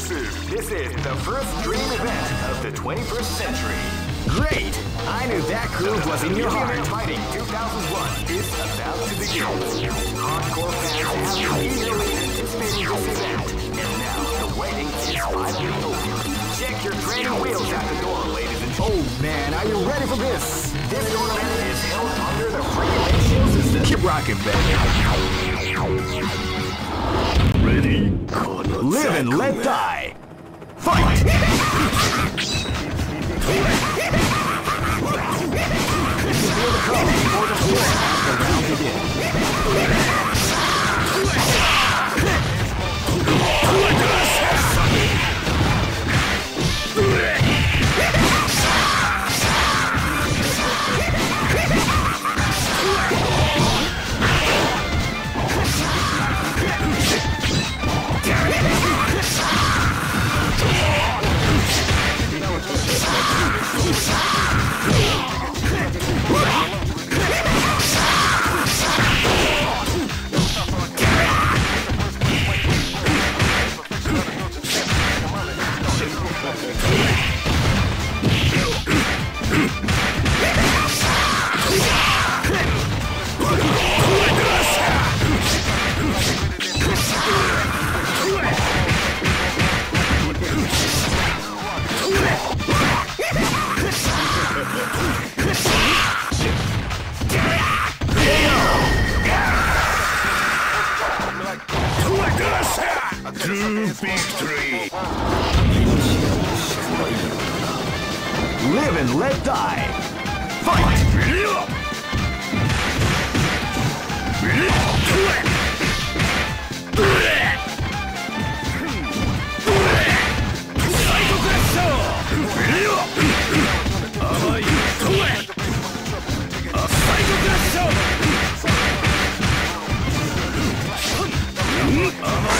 This is this is the first dream event of the 21st century. Great! I knew that groove was in your heart. Fighting 2001 is about to begin. Hardcore fans have been eagerly anticipating this event, and now the waiting is finally over. Check your training wheels at the door, ladies and gentlemen. Oh man, are you ready for this? This tournament is held under the free ratio system. Keep rocking, baby. Ready? Live and let die. Fight! Feel the call before the floor the round begins. To victory! Live and let die. Fight! What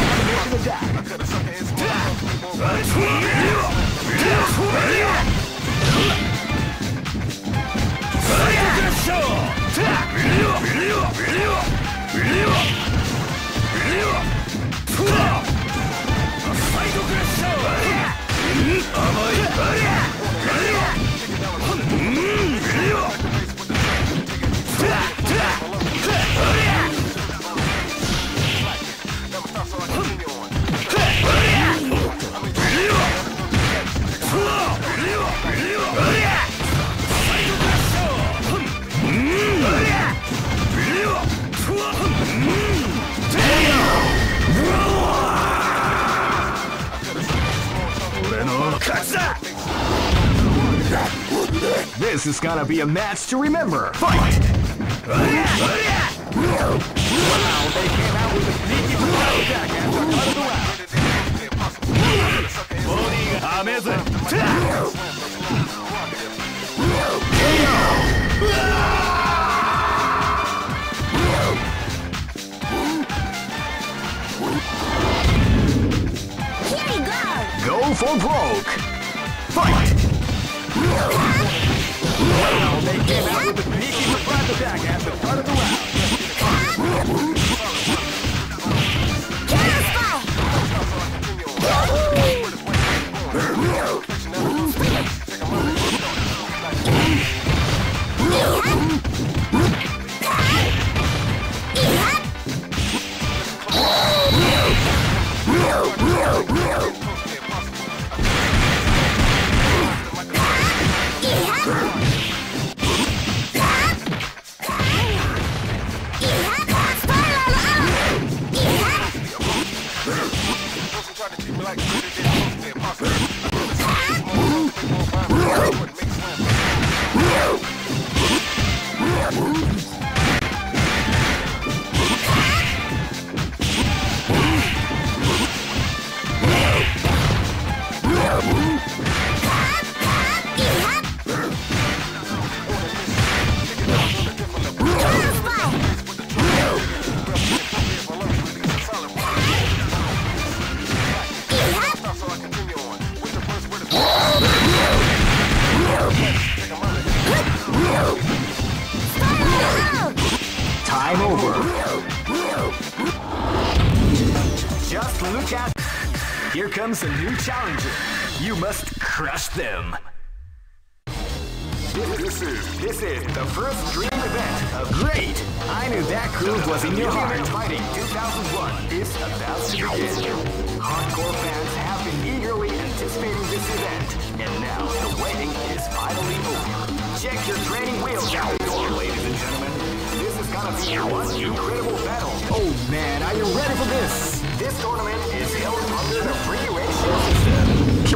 and let die. This is gonna be a match to remember. Fight! Wow, they came out with a sneaky attack after cut the round. Here we go! Go for broke. Fight! They came out with a sneaky surprise attack after cut of the round. Them. This is this is the first dream event of Great. I knew that groove was in your heart. Fighting 2001 is about to begin. Hardcore fans have been eagerly anticipating this event, and now the waiting is finally over. Check your training wheels out the door, ladies and gentlemen. This is gonna be one incredible battle. Oh man, are you ready for this? This tournament is held under the free ratio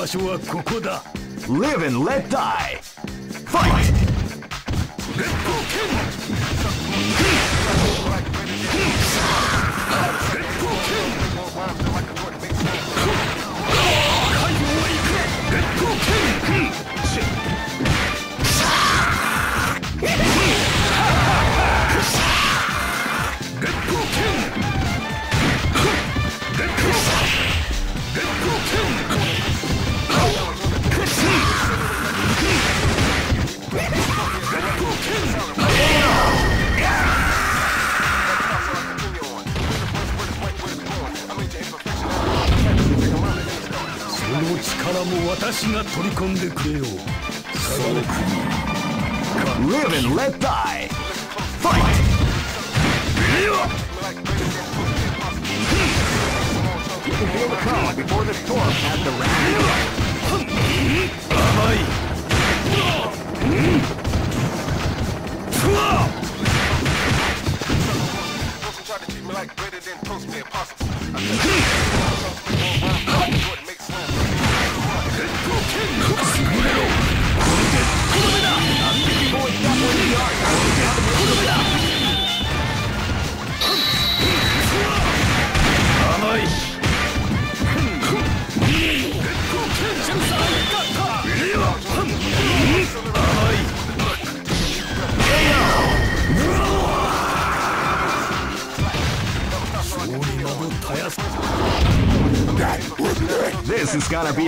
場所はここだ Live and let die Fight! レッド剣レッド剣 Live and let die. Fight! You can feel the calm before the storm as the round This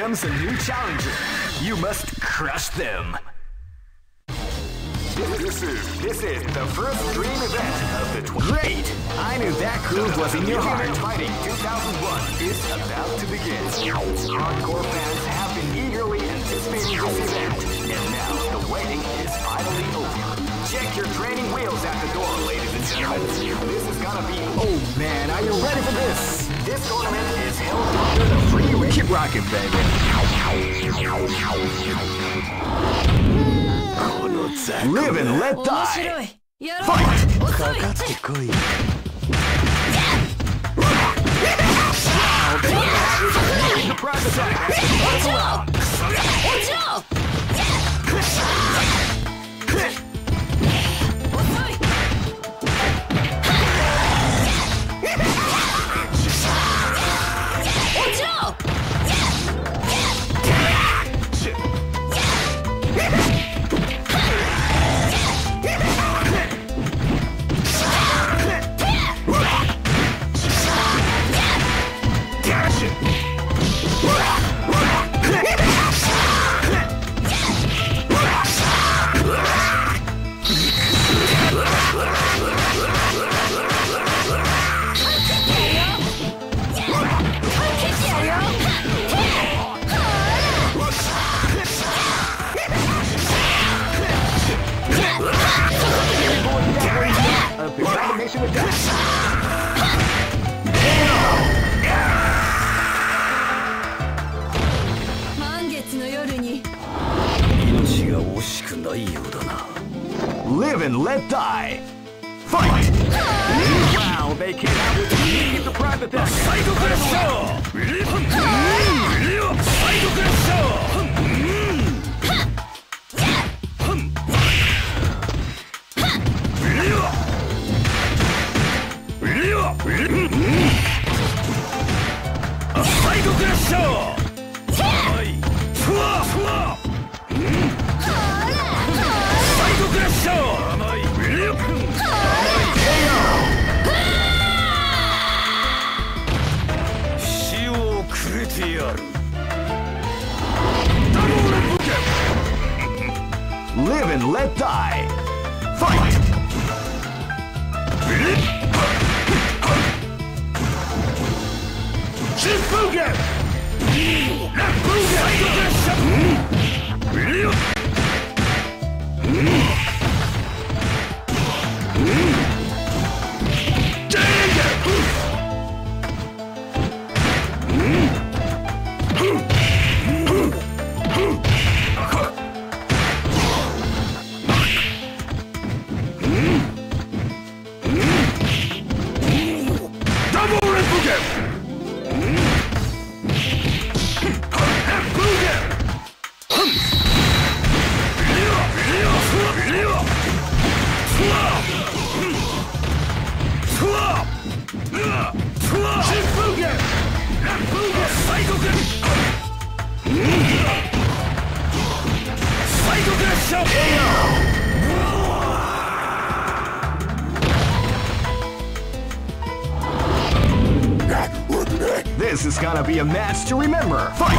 comes a new challenger. You must crush them. This is, this is the first dream event of the 20. Great! I knew that groove was in your heart. Fighting 2001 is about to begin. Hardcore fans have been eagerly anticipating this event, and now the waiting is finally over. Check your training wheels at the door, ladies and gentlemen. This is gonna be. Oh man, are you ready for this? This tournament is held under the free Keep rocking, baby. Live and let die. Fight! attack! 満月の夜に命が惜しくないようだな Live and let die! Fight! Wow, they came out with a meeting at the private desk! Cycle to the show! Live and let die! Mm-hmm. Fuck.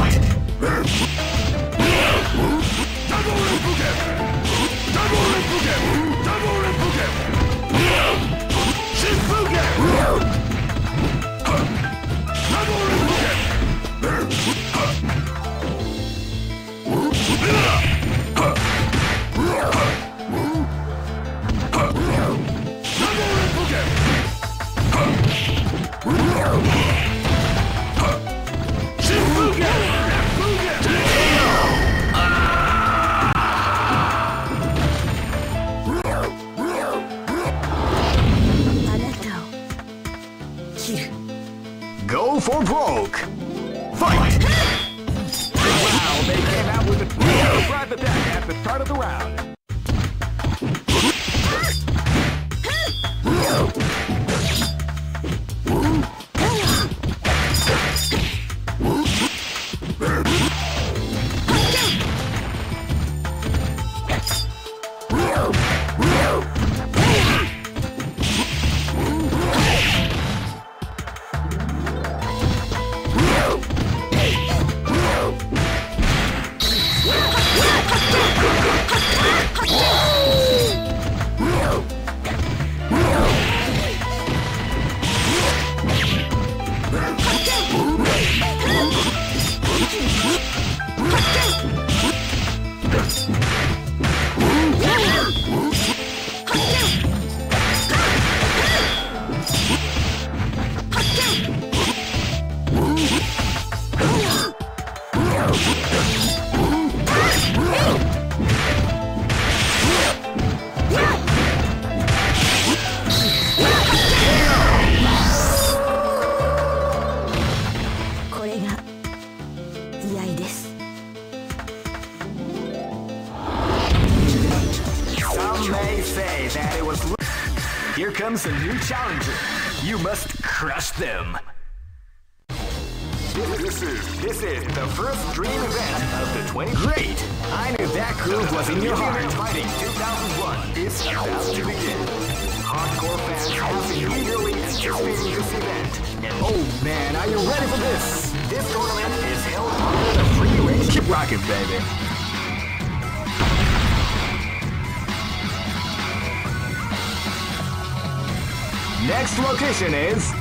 is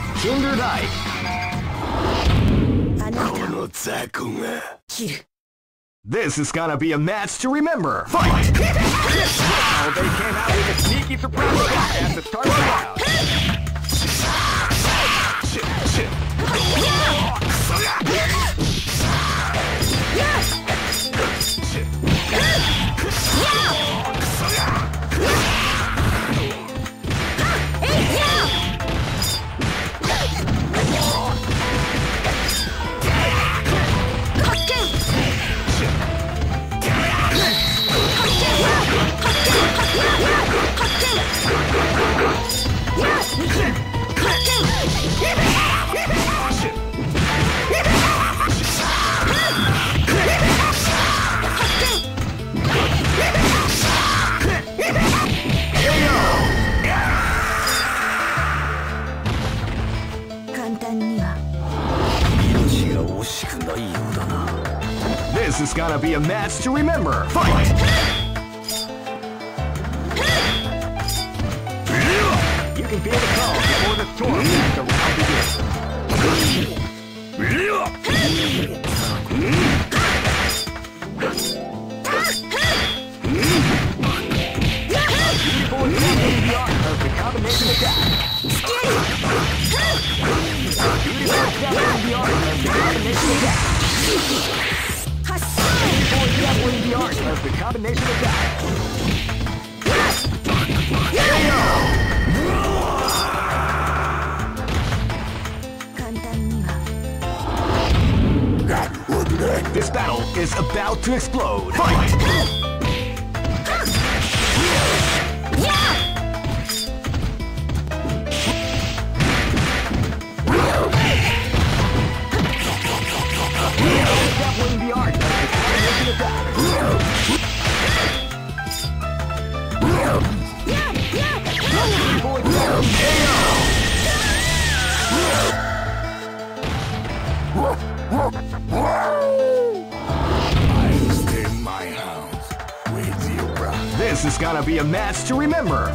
This is gonna be a match to remember. Fight! they came out with a sneaky surprise at the start of the round. fast to remember. Fight! Remember,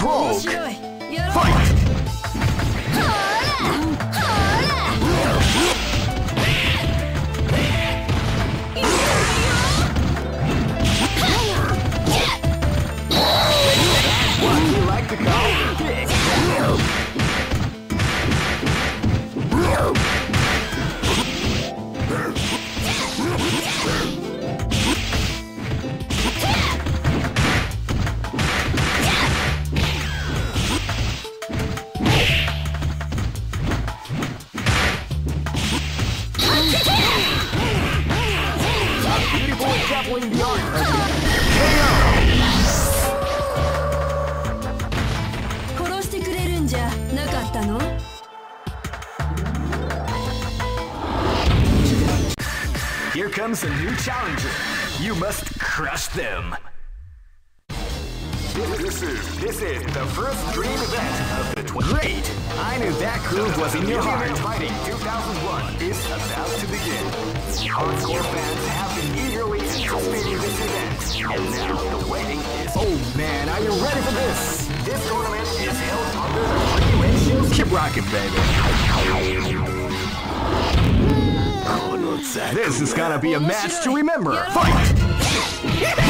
broke. Fight! Them. This is this is the first dream event of the tw- Great! I knew that groove was in your heart. Fighting 2001 is about to begin. Hardcore fans have been eagerly anticipating this event, and now the waiting is. Oh man, are you ready for this? This tournament is held under the free ratio. Keep rocking, baby. This is gonna be a match to remember. Fight! Yeah!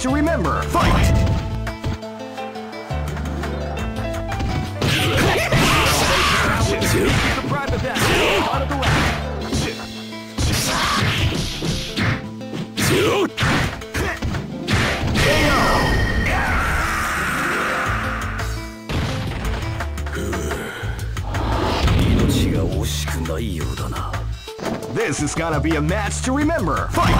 to remember. Fight! This is gonna be a match to remember. Fight!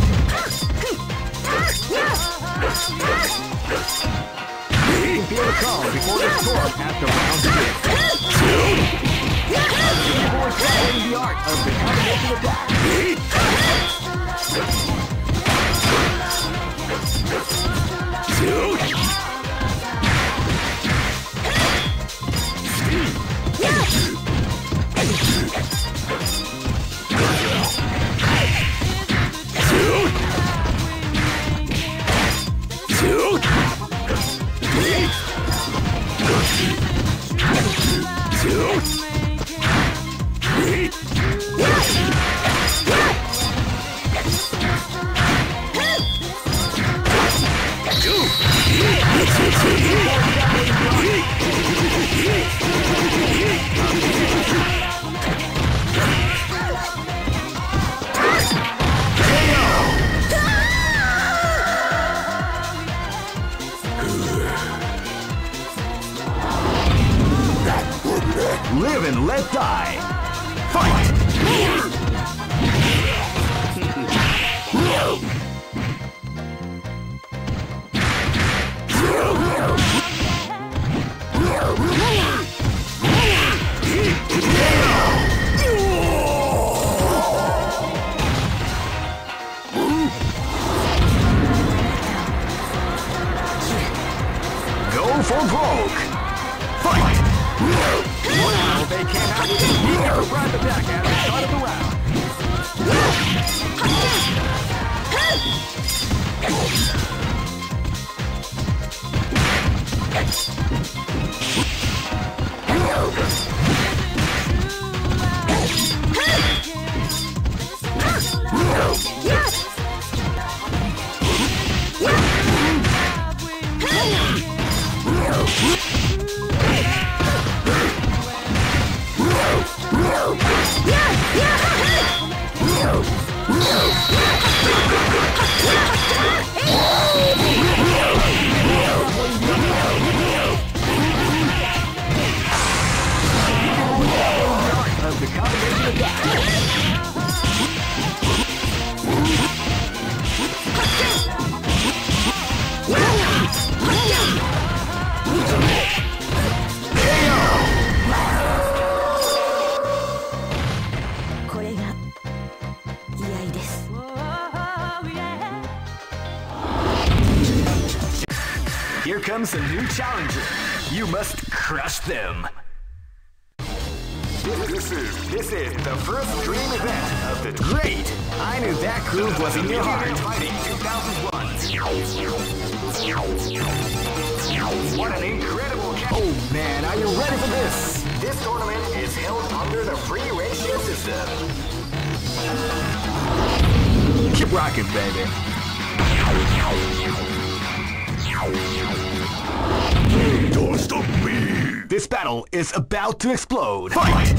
to explode. Fight! You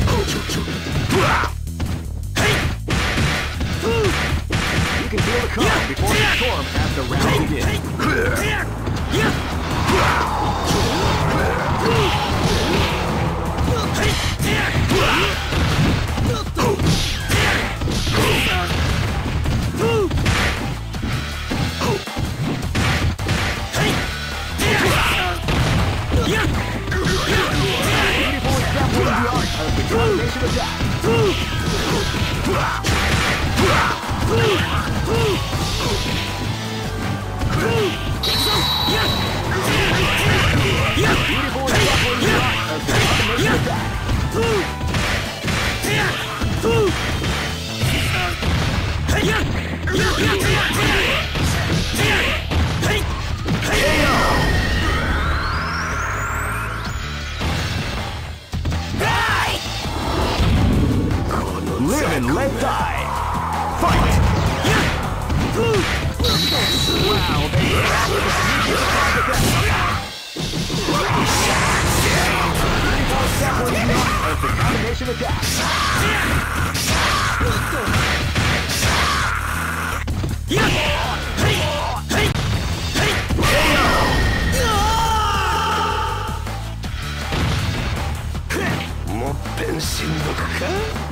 can feel the calm before the storm as the round begins. Yeah! Die! Fight! Wow, they That was not perfect combination attack. Yeah! もっぺんしんどくか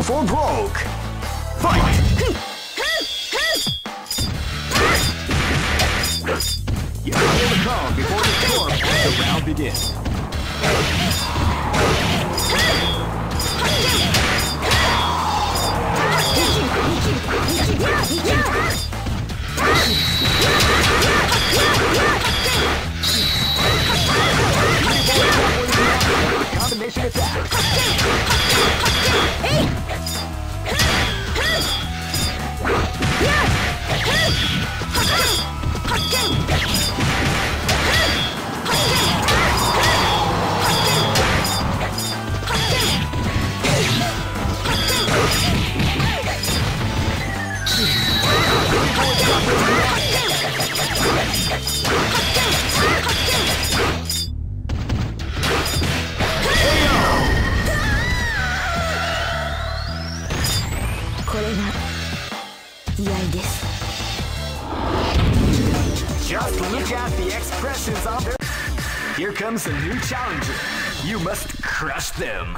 Go for broke. Fight! You feel the before the storm the round begins. Combination attack. Comes a new challenger. You must crush them.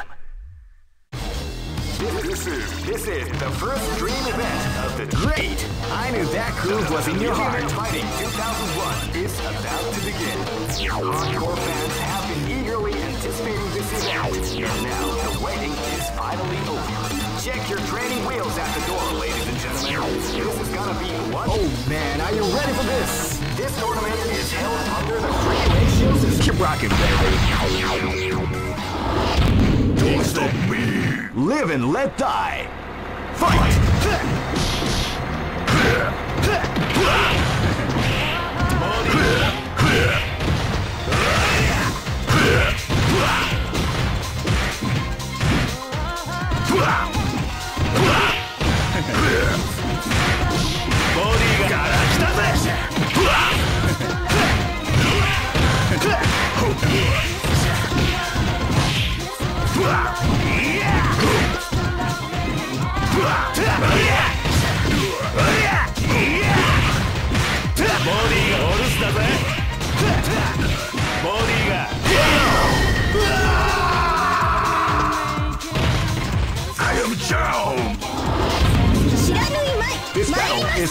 This is this is the first dream event of the great. I knew that groove was in your heart. Fighting 2001 is about to begin. Hardcore fans have been eagerly anticipating this event, and now the waiting is finally over. Check your training wheels at the door, ladies and gentlemen. This is gonna be one. Oh man, are you ready for this? This tournament is held under Keep rocking, baby. Don't stop me! Live and let die. Fight! I am Chow!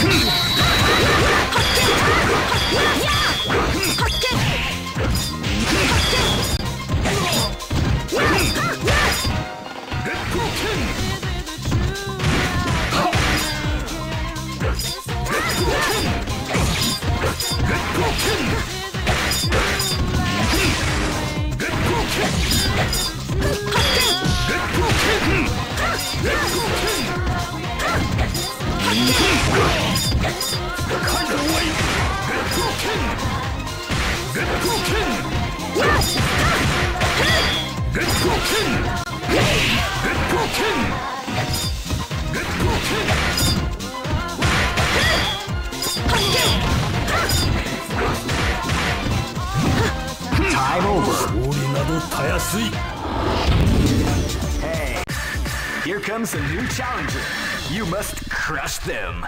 発見発見 Time over. Hey, here comes a new challenger. You must crush them.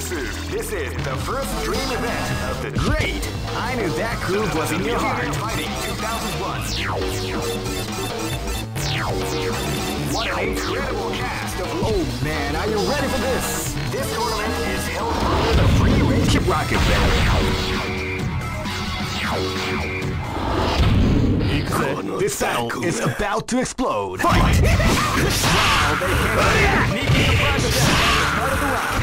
This is this is the first dream event of the great. I knew that groove was in your heart. Fighting 2001. What an incredible cast of. Oh man, are you ready for this? This tournament is held under the free range. Keep rocking, This battle is about to explode. Fight! Wow, they can't start of the round.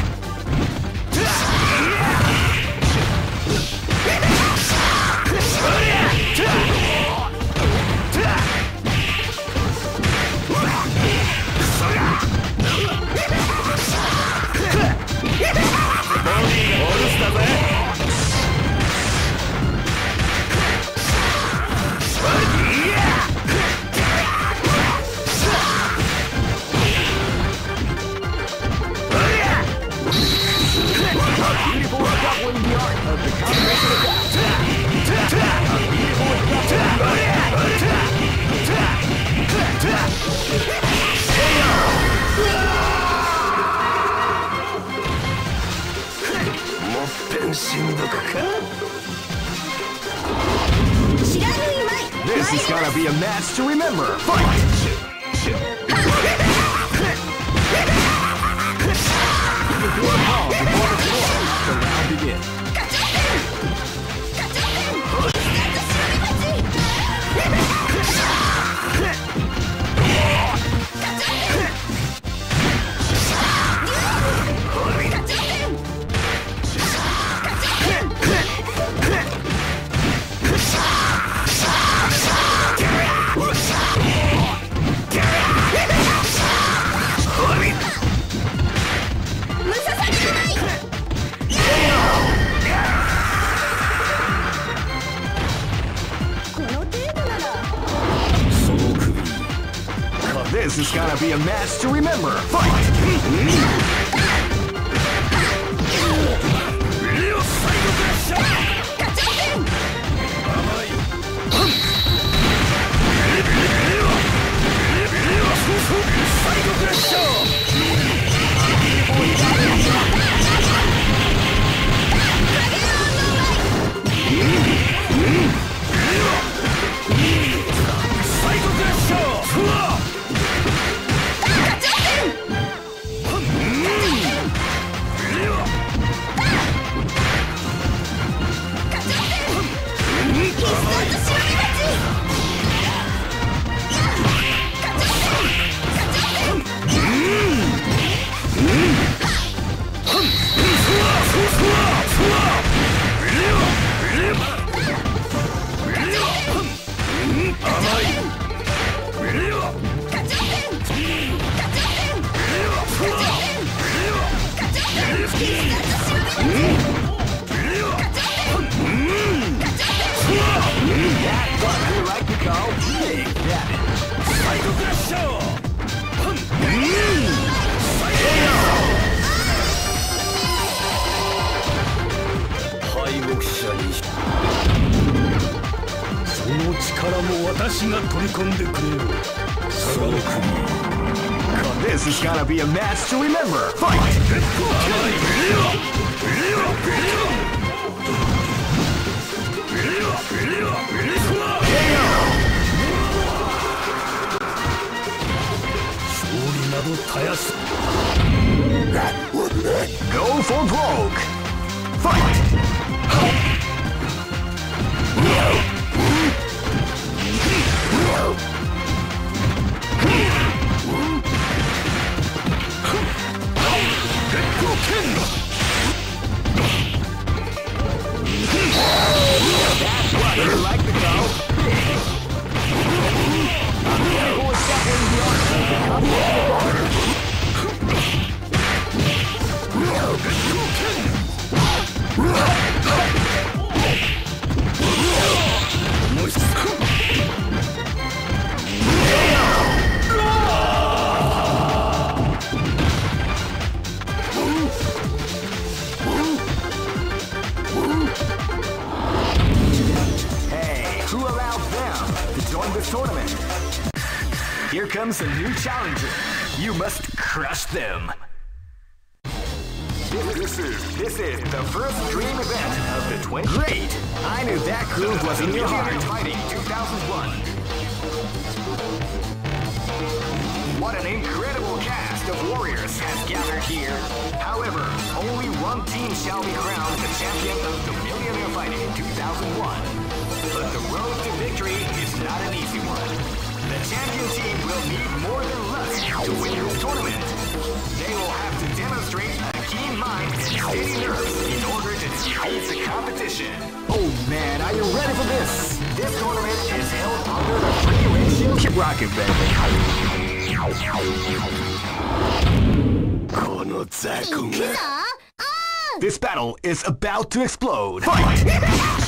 To remember. Fight! Go for broke. Fight! What we like to call big. Who is suffering the arsenal tournament? Here comes a new challenger. You must crush them. This, is this is the first dream event of the 20. Great! I knew that groove was in your heart. Fighting 2001. What an incredible cast of warriors has gathered here. However, only one team shall be crowned the champion of the Millionaire Fighting 2001. But the road to victory is not an easy one. The champion team will need more than luck to win the tournament. They will have to demonstrate a keen mind and steady nerves in order to defeat the competition. Oh man, are you ready for this? This tournament is held under the free ratio. Keep rocking, baby. Ah! This battle is about to explode. Fight!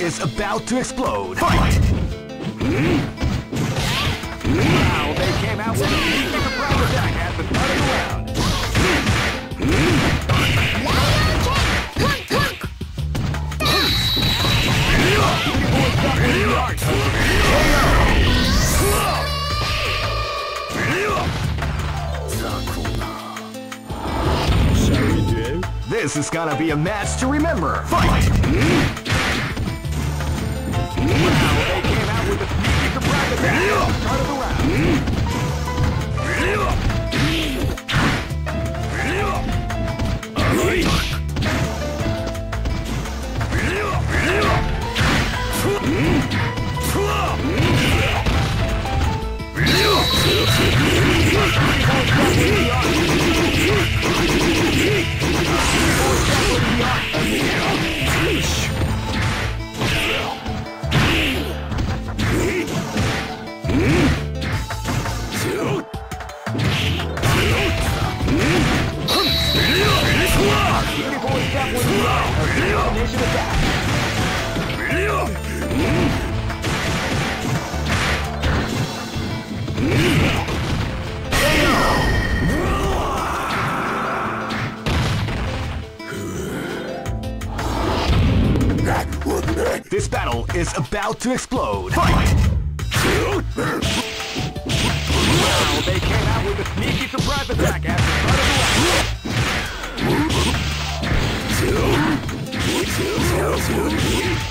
is about to explode. Fight! Wow, they came out with a sneak surprise attack at the start of the round. Shall we do? This is gonna be a match to remember. Fight! Wow, This battle is about to explode. Fight! They came out with a sneaky surprise attack after the.